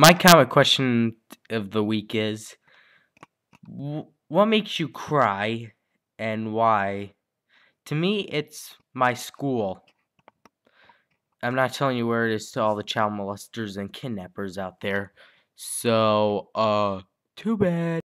My comic question of the week is what makes you cry and why? To me, it's my school. I'm not telling you where it is to all the child molesters and kidnappers out there. So, uh, too bad.